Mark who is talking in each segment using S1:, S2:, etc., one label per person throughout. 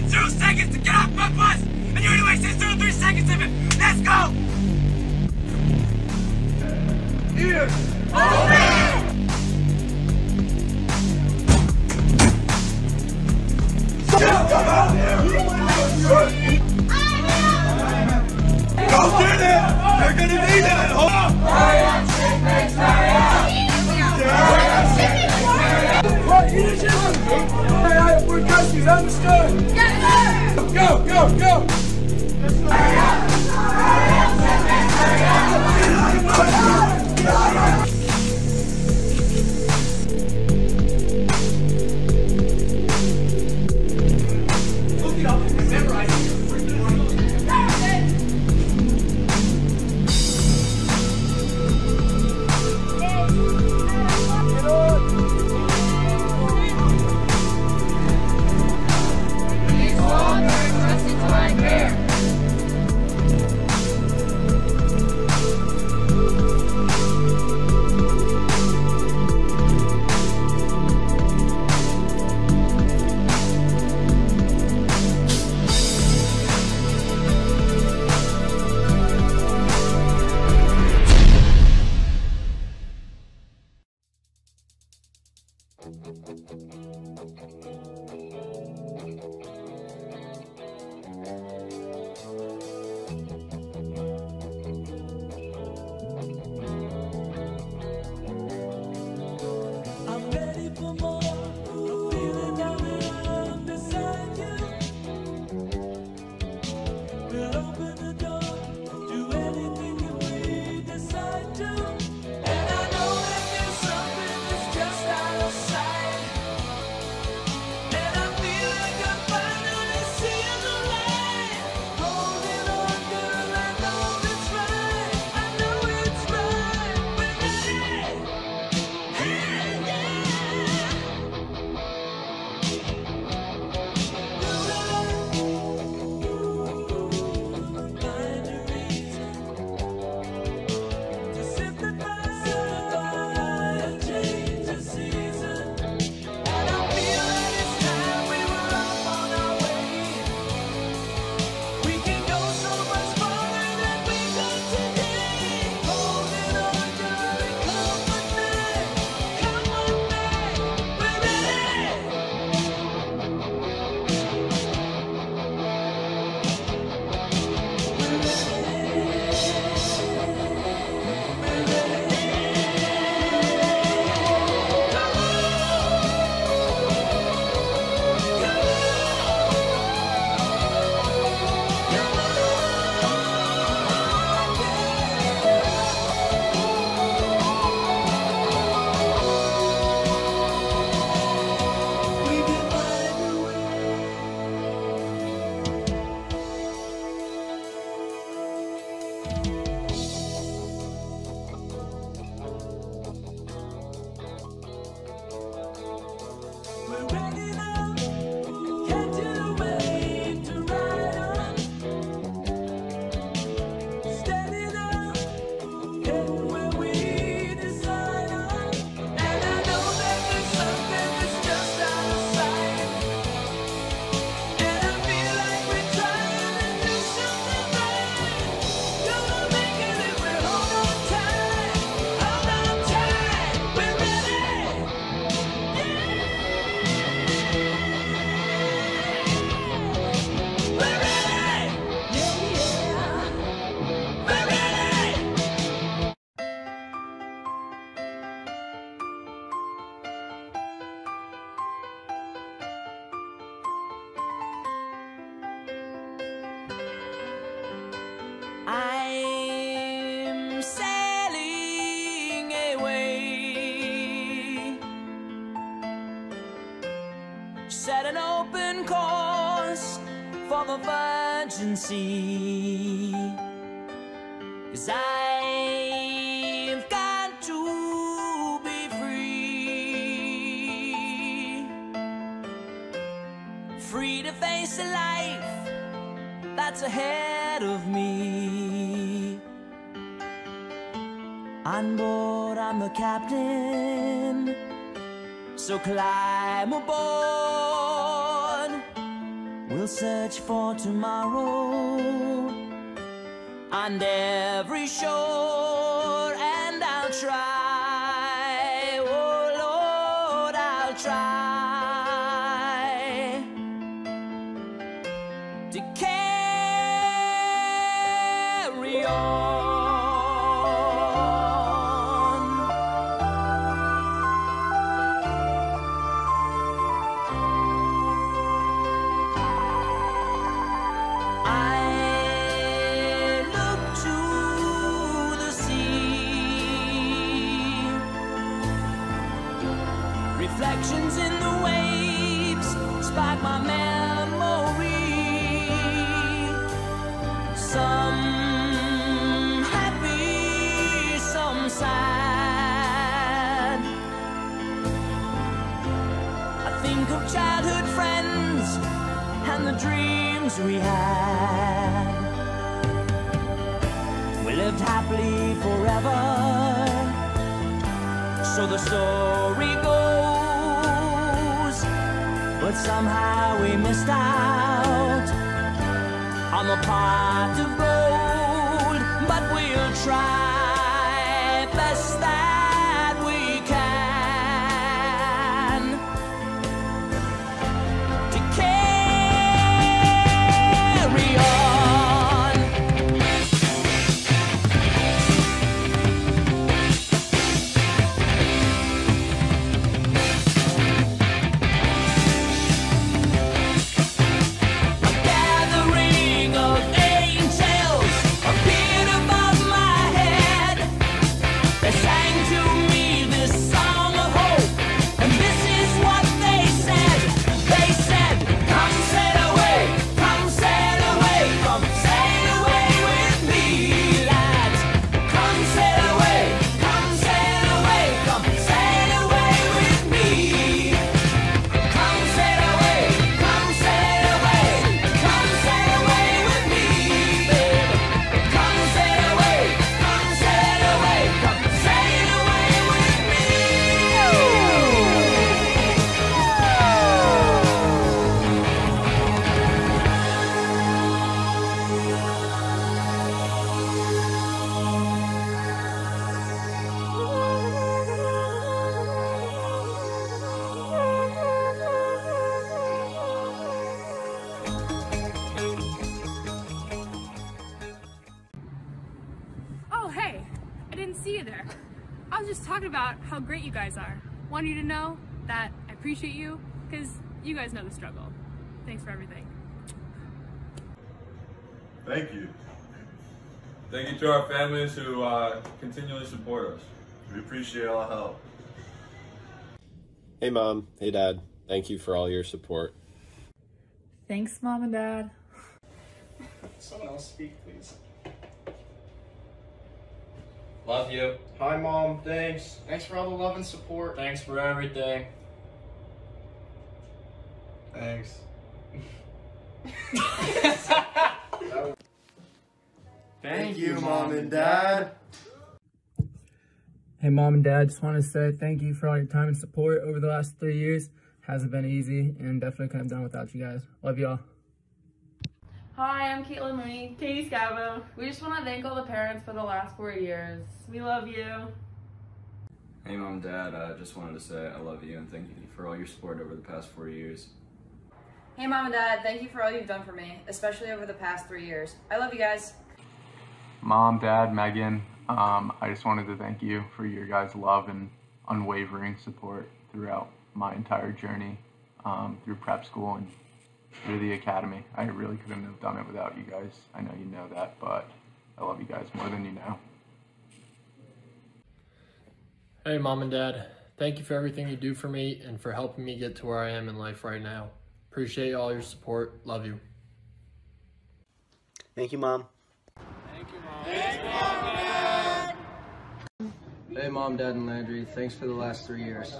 S1: got zero seconds to get off my bus, and you're gonna waste zero three seconds of it. Let's go.
S2: Here. Go get it! You're gonna need it! Hold on! Hey, hey, we're cousins, understood? Go, go, go!
S3: I'm We're virgin sea. Cause I've got to be free. Free to face the life that's ahead of me. On board, I'm the captain. So climb aboard.
S4: Search for tomorrow. On every shore, lived happily forever, so the story goes. But somehow we missed out on the pot of gold. But we'll try
S5: Oh, hey, I didn't see you there. I was just talking about how great you guys are. Wanted you to know that I appreciate you because you guys know the struggle. Thanks for everything.
S6: Thank you. Thank you to our families who uh, continually support us. We appreciate all the help.
S7: Hey, mom. Hey, dad. Thank you for all your support.
S8: Thanks, Mom and Dad.
S9: Someone else speak, please.
S7: Love you.
S9: Hi, Mom. Thanks. Thanks for all the love and support.
S7: Thanks for everything.
S9: Thanks. Thank you, Mom and Dad.
S10: Hey, mom and dad, just want to say thank you for all your time and support over the last three years. Hasn't been easy and definitely couldn't have done without you guys. Love y'all.
S11: Hi, I'm Caitlin Marie. Katie Scavo. We just want to thank all the parents for the last four years. We love you.
S12: Hey, mom and dad. I just wanted to say I love you and thank you for all your support over the past four years.
S13: Hey, Mom and Dad, thank you for all you've done for me, especially over the past three years. I love you guys.
S14: Mom, Dad, Megan, um, I just wanted to thank you for your guys' love and unwavering support throughout my entire journey um, through prep school and through the academy. I really couldn't have done it without you guys. I know you know that, but I love you guys more than you know.
S15: Hey, mom and dad. Thank you for everything you do for me and for helping me get to where I am in life right now. Appreciate all your support. Love you.
S16: Thank you, Mom.
S12: Hey, mom, dad, and Landry. Thanks for the last three years.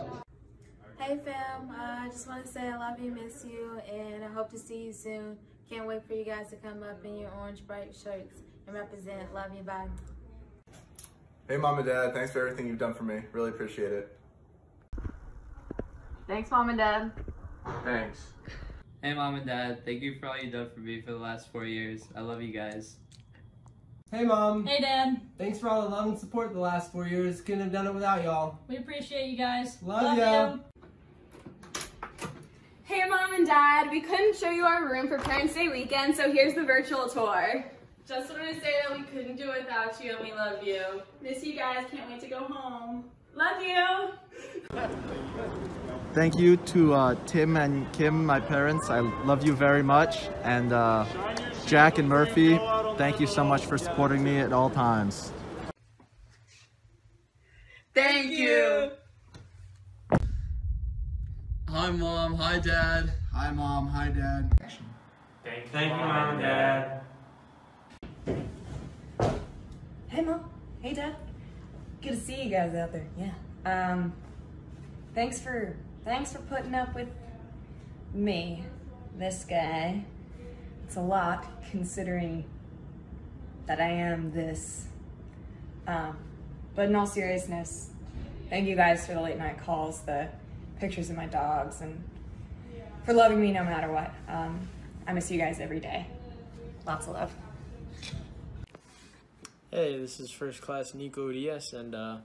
S17: Hey fam, uh, I just want to say I love you, miss you, and I hope to see you soon. Can't wait for you guys to come up in your orange bright shirts and represent. Love you, bye.
S18: Hey, Mom and Dad, thanks for everything you've done for me. Really appreciate it.
S11: Thanks, Mom and Dad.
S18: Thanks.
S19: Hey, mom and dad. Thank you for all you've done for me for the last four years. I love you guys.
S20: Hey, Mom.
S21: Hey, Dad.
S20: Thanks for all the love and support the last four years. Couldn't have done it without y'all.
S21: We appreciate you guys.
S20: Love, ya.
S21: you.
S22: Hey, Mom and Dad, we couldn't show you our room for Parents' Day weekend, so here's the virtual tour.
S23: Just wanted to say that we couldn't do it without you and we love you. Miss you guys. Can't wait to go home. Love you.
S24: Thank you to uh, Tim and Kim, my parents. I love you very much. And uh, Jack and Murphy, thank you so much for supporting me at all times.
S23: Thank you.
S25: Hi, Mom. Hi, Dad.
S9: Hi, Mom. Hi, Dad.
S25: Thank,
S26: Thank you, Mom and Dad.
S27: Hey, Mom. Hey, Dad. Good to see you guys out there. Yeah. Um, thanks for thanks for putting up with me, this guy. It's a lot considering that I am this. Um, but in all seriousness, thank you guys for the late night calls, the pictures of my dogs, and for loving me no matter what. Um, I miss you guys every day. Lots of love.
S28: Hey, this is First Class Nico Diaz, and uh,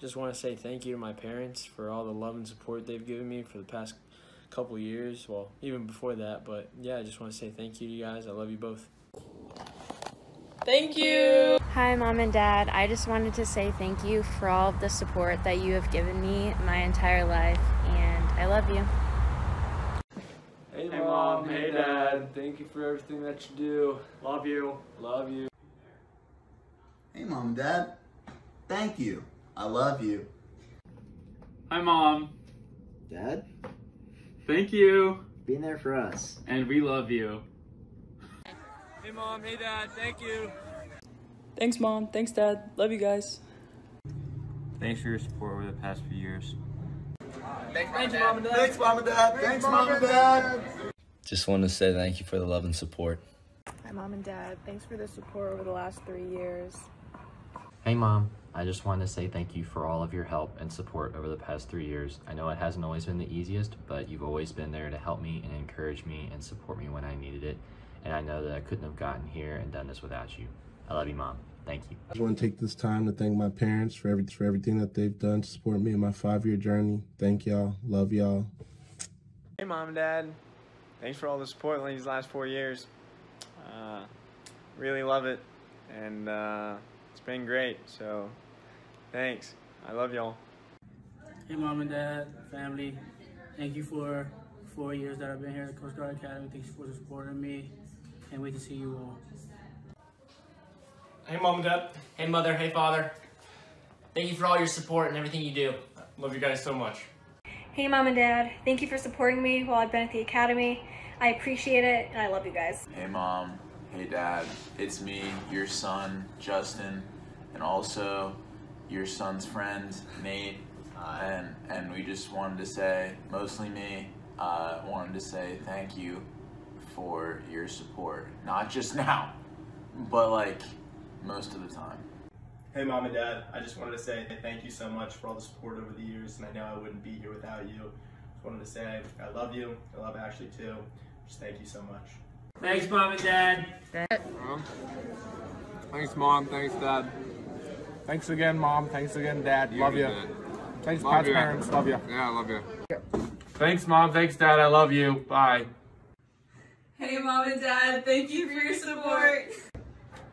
S28: just want to say thank you to my parents for all the love and support they've given me for the past couple years. Well, even before that, but yeah, I just want to say thank you to you guys. I love you both.
S23: Thank you.
S29: Hi, Mom and Dad. I just wanted to say thank you for all of the support that you have given me my entire life, and I love you.
S28: Hey, Mom. Hey, Dad. Thank you for everything that you do. Love you. Love you.
S30: Hey, Mom and Dad. Thank you. I love you.
S31: Hi, Mom.
S30: Dad,
S31: Thank you.
S30: being there for us.
S31: And we love you.
S26: Hey, Mom. Hey, Dad. Thank you.
S32: Thanks, Mom. Thanks, Dad. Love you guys.
S33: Thanks for your support over the past few years.
S9: Thanks, Mom and Dad.
S30: Thanks, Mom and Dad. Thanks, Mom and Dad.
S34: Just wanted to say thank you for the love and support.
S35: Hi, Mom and Dad. Thanks for the support over the last three years.
S36: Hey mom, I just wanted to say thank you for all of your help and support over the past three years. I know it hasn't always been the easiest, but you've always been there to help me and encourage me and support me when I needed it. And I know that I couldn't have gotten here and done this without you. I love you, mom. Thank you.
S37: I just want to take this time to thank my parents for every, for everything that they've done to support me in my five year journey. Thank y'all. Love y'all.
S38: Hey, Mom and Dad. Thanks for all the support in these last four years. Uh, really love it, and uh, it's been great. So, thanks. I love y'all.
S39: Hey, mom and dad, family. Thank you for four years that I've been here at the Coast Guard Academy. Thanks for supporting me. Can't wait to see you all.
S40: Hey, mom and dad. Hey, mother. Hey, father. Thank you for all your support and everything you do. Love you guys so much.
S22: Hey, Mom and Dad. Thank you for supporting me while I've been at the Academy. I appreciate it, and I love you guys.
S41: Hey mom, hey dad, it's me, your son, Justin, and also your son's friend, Nate. Uh, and, and we just wanted to say, mostly me, uh, wanted to say thank you for your support. Not just now, but like most of the time.
S9: Hey, Mom and Dad. I just wanted to say thank you so much for all the support over the years, and I know I wouldn't be here without you. Just wanted to say I love you. I love Ashley too. Just thank you so much.
S40: Thanks, Mom and Dad.
S42: Thanks, Mom. Thanks, Dad. Thanks again, Mom. Thanks again, Dad.
S43: You
S42: love you.
S43: that.
S42: Thanks,
S43: Love
S42: Pat's
S43: you.
S42: parents. Love you.
S43: Yeah, I love you.
S42: Thanks, Mom. Thanks, Dad. I love you. Bye.
S23: Hey, Mom and Dad. Thank you for your support.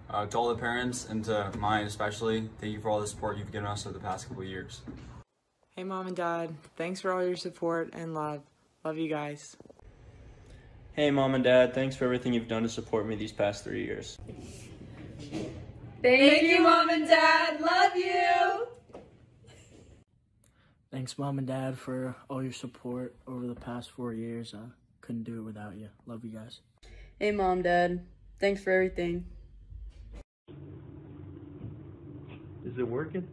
S44: Uh, to all the parents and to mine especially, thank you for all the support you've given us over the past couple of years.
S32: Hey, Mom and Dad. Thanks for all your support and love. Love you guys.
S45: Hey, Mom and Dad, thanks for everything you've done to support me these past three years.
S23: Thank you, Mom and Dad. Love you.
S32: Thanks, Mom and Dad, for all your support over the past four years. I couldn't do it without you. Love you guys.
S23: Hey, Mom, Dad. Thanks for everything.
S46: Is it working?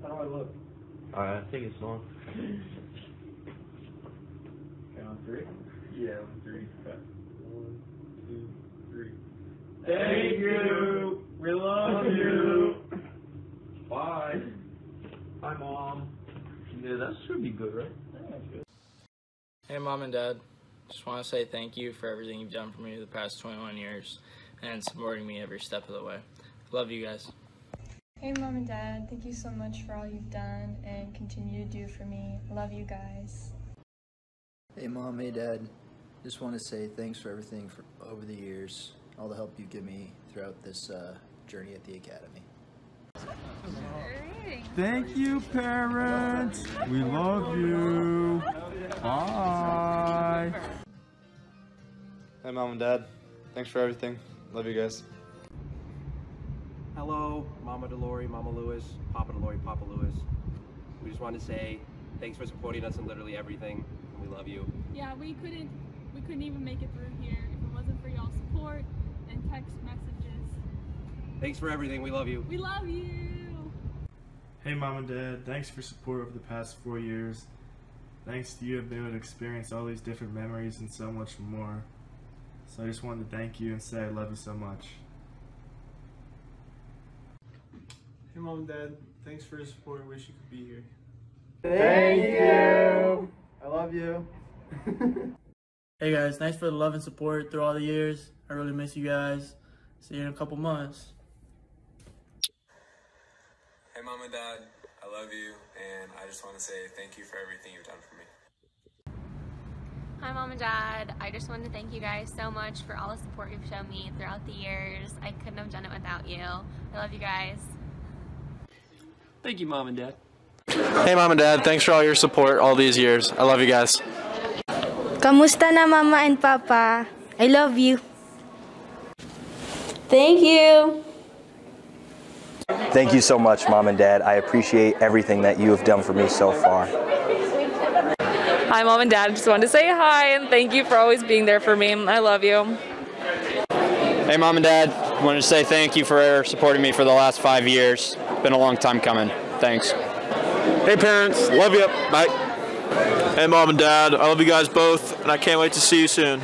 S9: How do I look?
S46: Alright, I think it's on.
S9: Okay, on three? Yeah, on three. Okay. One, two, three.
S42: Thank you. We love you.
S46: Bye. Bye, Mom. Yeah, that should be good, right?
S32: Hey, Mom and Dad. Just want to say thank you for everything you've done for me the past 21 years and supporting me every step of the way. Love you guys.
S47: Hey mom and dad, thank you so much for all you've done and continue to do for me. Love you guys.
S48: Hey mom, hey dad. Just want to say thanks for everything for over the years, all the help you give me throughout this uh, journey at the academy.
S49: Thank you, parents. We love you. Bye.
S50: Hey, mom and dad. Thanks for everything. Love you guys.
S51: Hello, Mama Delori, Mama Lewis, Papa Delori, Papa Lewis. We just want to say thanks for supporting us in literally everything. And we love you.
S21: Yeah, we couldn't we couldn't even make it through here if it wasn't for y'all's support and text messages.
S51: Thanks for everything. We love you.
S21: We love you.
S52: Hey, mom and dad. Thanks for support over the past four years. Thanks to you, I've been able to experience all these different memories and so much more. So I just wanted to thank you and say I love you so much.
S9: Hey mom and dad, thanks for your support. I wish you could be here.
S48: Thank you. I love you.
S39: Hey guys, thanks for the love and support through all the years. I really miss you guys. See you in a couple months.
S1: Hey mom and dad, I love you and I just want to say thank you for everything you've done for me.
S17: Hi mom and dad, I just wanted to thank you guys so much for all the support you've shown me throughout the years. I couldn't have done it without you. I love you guys.
S28: Thank you, Mom and Dad.
S50: Hey, mom and dad. Thanks for all your support all these years. I love you guys.
S53: Kamusta na mama and papa? I love you.
S54: Thank you.
S55: Thank you so much, Mom and Dad. I appreciate everything that you have done for me so far.
S56: Hi, Mom and Dad. Just wanted to say hi and thank you for always being there for me. I love you.
S57: Hey, Mom and Dad. Wanted to say thank you for supporting me for the last five years. Been a long time coming. Thanks.
S58: Hey, parents. Love you. Bye. Hey, Mom and Dad. I love you guys both, and I can't wait to see you soon.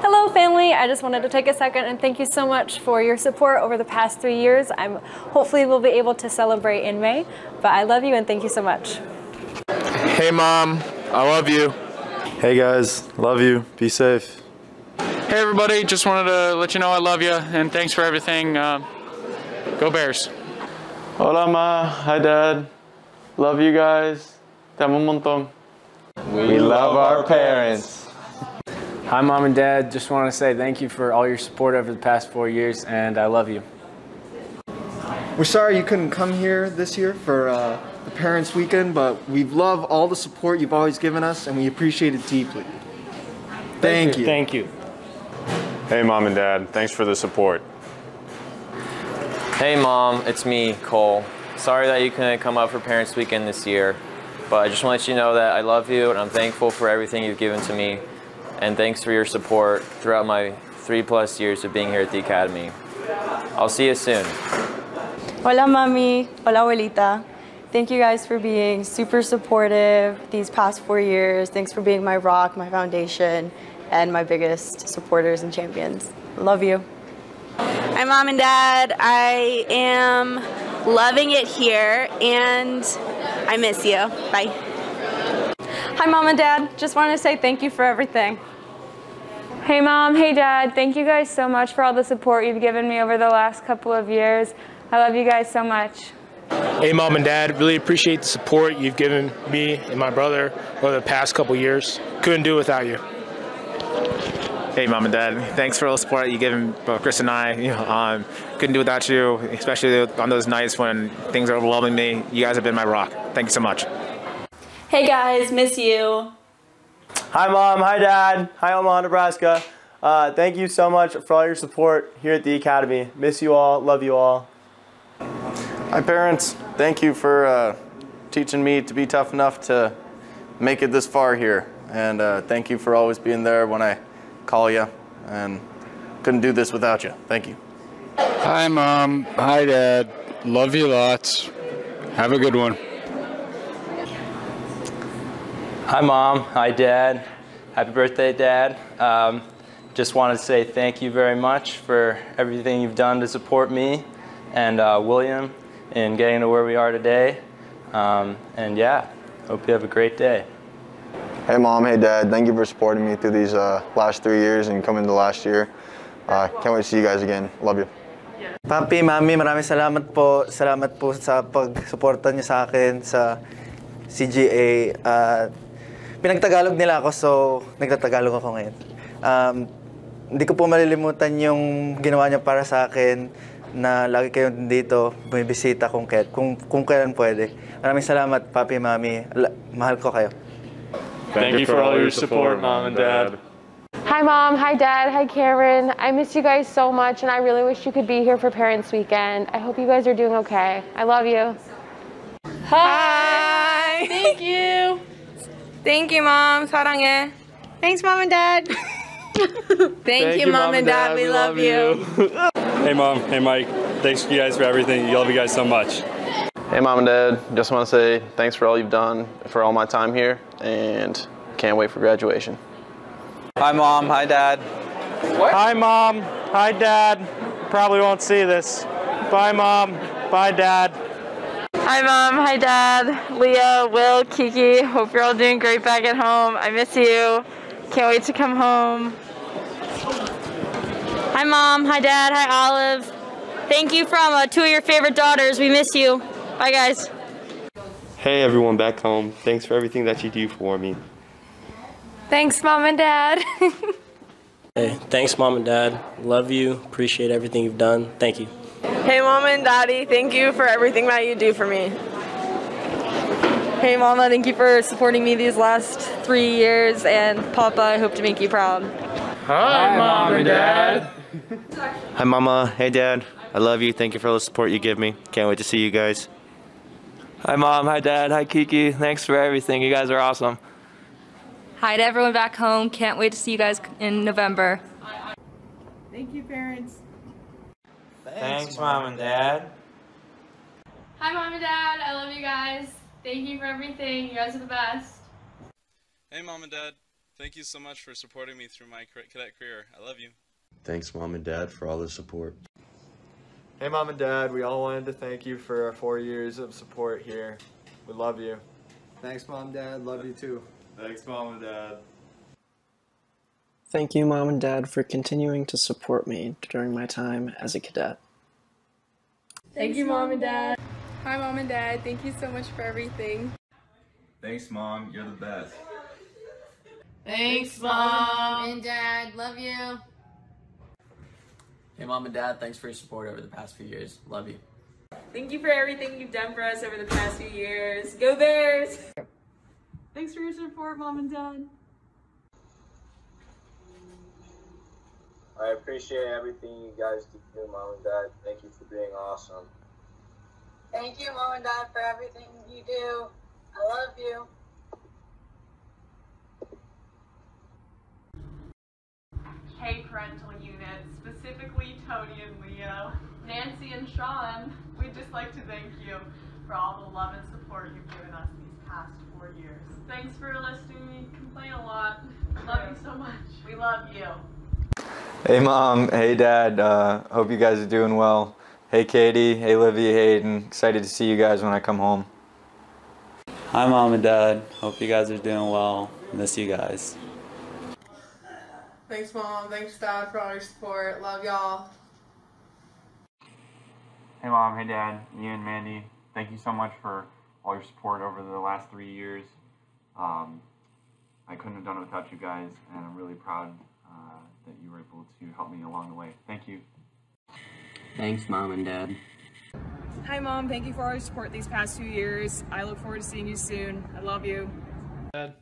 S59: Hello family, I just wanted to take a second and thank you so much for your support over the past three years. I'm hopefully we'll be able to celebrate in May, but I love you and thank you so much.
S58: Hey, Mom. I love you.
S50: Hey, guys. Love you. Be safe.
S60: Hey everybody, just wanted to let you know I love you and thanks for everything. Uh, go Bears.
S50: Hola, Ma. Hi, Dad. Love you guys. Te amo un montón.
S38: We love our parents.
S61: Hi, Mom and Dad. Just want to say thank you for all your support over the past four years, and I love you.
S24: We're sorry you couldn't come here this year for uh, the Parents Weekend, but we love all the support you've always given us, and we appreciate it deeply. Thank you.
S61: Thank you.
S50: Hey, Mom and Dad. Thanks for the support.
S62: Hey mom, it's me, Cole. Sorry that you couldn't come up for Parents Weekend this year, but I just want to let you know that I love you and I'm thankful for everything you've given to me. And thanks for your support throughout my three plus years of being here at the Academy. I'll see you soon.
S29: Hola mami, hola abuelita. Thank you guys for being super supportive these past four years. Thanks for being my rock, my foundation, and my biggest supporters and champions. Love you.
S23: Hi, Mom and Dad. I am loving it here and I miss you. Bye.
S59: Hi, Mom and Dad. Just wanted to say thank you for everything.
S63: Hey Mom, hey Dad. Thank you guys so much for all the support you've given me over the last couple of years. I love you guys so much.
S64: Hey Mom and Dad, really appreciate the support you've given me and my brother over the past couple years. Couldn't do it without you.
S44: Hey, mom and dad. Thanks for all the support you've given both Chris and I. You know, um, couldn't do without you, especially on those nights when things are overwhelming me. You guys have been my rock. Thank you so much.
S23: Hey guys, miss you.
S65: Hi, Mom. Hi, Dad. Hi, Omaha, Nebraska. Uh, thank you so much for all your support here at the Academy. Miss you all. Love you all.
S66: Hi, parents. Thank you for uh, teaching me to be tough enough to make it this far here. And uh, thank you for always being there when I call you. And couldn't do this without you. Thank you.
S67: Hi, Mom. Hi, Dad. Love you lots. Have a good one.
S45: Hi, Mom. Hi, Dad. Happy birthday, Dad. Um, just wanted to say thank you very much for everything you've done to support me and uh, William in getting to where we are today. Um, and yeah, hope you have a great day.
S37: Hey mom, hey dad, thank you for supporting me through these uh, last three years and coming to last year. Uh, can't wait to see you guys again. Love you.
S68: Papi, Mami, maraming salamat po. Salamat po sa pagsuporta niyo sa akin sa CGA. Uh, pinagtagalog nila ako, so nagtatagalog ako ngayon. Um, hindi ko po malilimutan yung ginawa niya para sa akin na lagi kayong dito, bumibisita kung, kung, kung kailan pwede. Maraming salamat, Papi, Mami. Mahal ko kayo.
S14: Thank, you for all your support, Mom and Dad.
S17: Hi, Mom. Hi, Dad. Hi, Karen. I miss you guys so much, and I really wish you could be here for Parents Weekend. I hope you guys are doing okay. I love you.
S23: Hi. Thank you. Thank you, Mom. 사랑해. Thanks, Mom and Dad. Thank, you, Mom, and Dad. We, love, you.
S69: hey, Mom. Hey, Mike. Thanks you guys for everything. You love you guys so much.
S66: Hey, Mom and Dad. Just want to say thanks for all you've done for all my time here, and can't wait for graduation.
S70: Hi, Mom. Hi, Dad. What?
S71: Hi, Mom. Hi, Dad. Probably won't see this. Bye, Mom. Bye, Dad.
S56: Hi, Mom. Hi, Dad. Leah, Will, Kiki. Hope you're all doing great back at home. I miss you. Can't wait to come home.
S72: Hi, Mom. Hi, Dad. Hi, Olive. Thank you from uh, two of your favorite daughters. We miss you. Bye, guys.
S73: Hey, everyone back home. Thanks for everything that you do for me.
S59: Thanks, Mom and Dad.
S74: hey, thanks, Mom and Dad. Love you. Appreciate everything you've done. Thank you.
S75: Hey, Mom and Daddy. Thank you for everything that you do for me.
S56: Hey, Mama. Thank you for supporting me these last three years. And Papa, I hope to make you proud.
S69: Hi, Mom and Dad.
S76: Hi, Mama. Hey, Dad. I love you. Thank you for all the support you give me. Can't wait to see you guys.
S70: Hi, Mom. Hi, Dad. Hi, Kiki. Thanks for everything. You guys are awesome.
S77: Hi to everyone back home. Can't wait to see you guys in November.
S21: Thank you, parents.
S70: Thanks, Thanks Mom and Dad.
S59: Hi, Mom and Dad. I love you guys. Thank you for everything. You guys are the best.
S78: Hey, Mom and Dad. Thank you so much for supporting me through my cadet career. I love you.
S34: Thanks, Mom and Dad, for all the support.
S79: Hey, Mom and Dad. We all wanted to thank you for our four years of support here. We love you.
S24: Thanks, Mom, and Dad. Love you too.
S14: Thanks, Mom and Dad.
S38: Thank you, Mom and Dad, for continuing to support me during my time as a cadet.
S59: Thank you, Mom and Dad.
S80: Hi, Mom and Dad. Thank you so much for everything.
S81: Thanks, Mom. You're the best.
S59: Thanks, Mom and Dad. Love you.
S70: Hey, Mom and Dad. Thanks for your support over the past few years. Love you.
S56: Thank you for everything you've done for us over the past few years. Go Bears!
S21: Thanks for your support, Mom and Dad.
S1: I appreciate everything you guys do, Mom and Dad. Thank you for being awesome.
S82: Thank you, Mom and Dad, for everything you do. I love you.
S45: Hey, parental unit, specifically Tony and Leo, Nancy and Sean, we'd just like to thank you for all the love and support you've given us these past four years. Thanks for listening We complain a lot. Love you so much. We love you.
S34: Hey mom, hey dad, uh, hope you guys are doing well. Hey Katie, hey Livy, Hayden, excited to see you guys when I come home.
S70: Hi mom and dad, hope you guys are doing well. Miss you guys.
S21: Thanks mom, thanks dad for all your support. Love y'all.
S83: Hey mom, hey dad, me and Mandy, thank you so much for all your support over the last three years. Um, I couldn't have done it without you guys, and I'm really proud uh, that you were able to help me along the way. Thank you.
S70: Thanks, Mom and Dad.
S56: Hi, Mom. Thank you for all your support these past few years. I look forward to seeing you soon. I love you.
S84: Dad,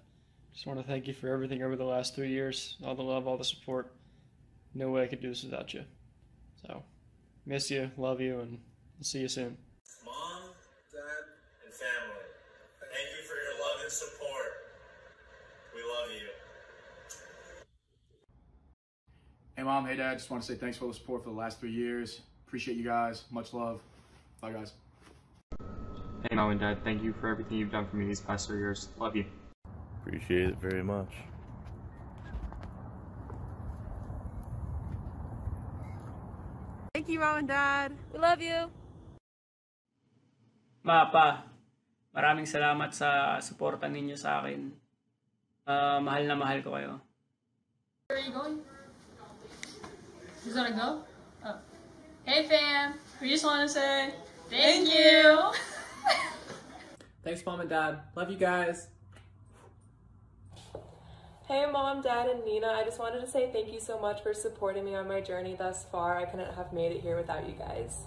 S84: just want to thank you for everything over the last three years. All the love, all the support. No way I could do this without you. So, miss you, love you, and see you soon.
S1: Mom, Dad, and family, thank you for your love and support. We love you.
S85: Hey mom, hey dad, just want to say thanks for all the support for the last three years. Appreciate you guys. Much love. Bye guys.
S83: Hey mom and dad, thank you for everything you've done for me these past three years. Love you.
S34: Appreciate it very much.
S21: Thank you, Mom and Dad. We love you.
S86: Mapa, maraming salamat sa suporta ninyo sa akin.
S38: Uh, mahal na mahal ko kayo.
S21: Where are you going? He's gonna go? Oh. Hey fam! We just want to say thank, you!
S87: Thanks, mom and dad. Love you guys.
S82: Hey, Mom, Dad, and Nina. I just wanted to say thank you so much for supporting me on my journey thus far. I couldn't have made it here without you guys.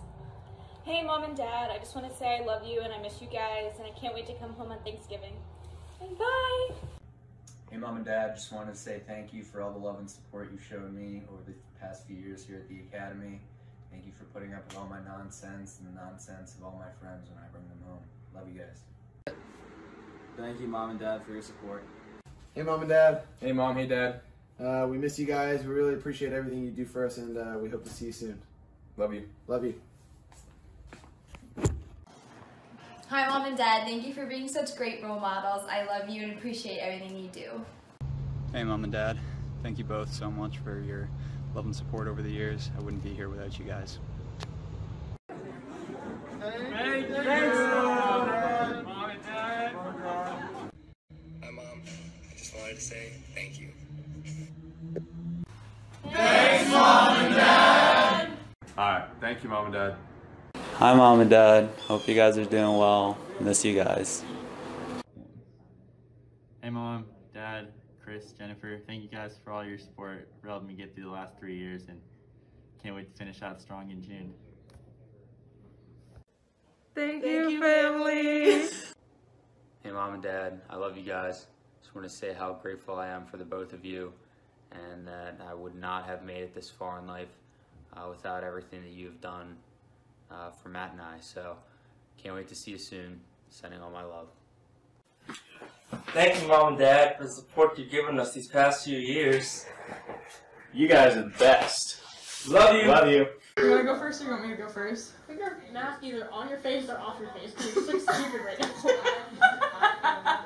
S88: Hey, Mom and Dad. I just want to say I love you and I miss you guys, and I can't wait to come home on Thanksgiving.
S82: Bye!
S44: Hey, Mom and Dad, just wanted to say thank you for all the love and support you've shown me over the past few years here at the Academy. Thank you for putting up with all my nonsense and the nonsense of all my friends when I bring them home. Love you guys.
S14: Thank you, Mom and Dad, for your support.
S89: Hey, Mom and Dad.
S14: Hey, Mom. Hey, Dad.
S89: Uh, we miss you guys. We really appreciate everything you do for us, and uh, we hope to see you soon.
S14: Love you.
S89: Love you.
S29: Hi, Mom and Dad. Thank you for being such great role models. I love you and appreciate everything you do.
S90: Hey, Mom and Dad. Thank you both so much for your love and support over the years. I wouldn't be here without you guys.
S38: Hey,
S91: thank you,
S38: Mom and Dad.
S92: Hi, Mom and Dad. Hope you guys are doing well. Miss you guys.
S45: Hey, Mom, Dad, Chris, Jennifer, thank you guys for all your support for helping me get through the last three years and can't wait to finish out strong in June.
S82: Thank, you, family!
S70: Hey, Mom and Dad, I love you guys. Just want to say how grateful I am for the both of you and that I would not have made it this far in life uh, without everything that you've done uh, for Matt and I. So, can't wait to see you soon. Sending all my love.
S93: Thank you, Mom and Dad, for the support you've given us these past few years. You guys are the best. Love you. Love you.
S21: You wanna go first or you want me to go first? Put your mask either on your face or off your face because you just look stupid right now.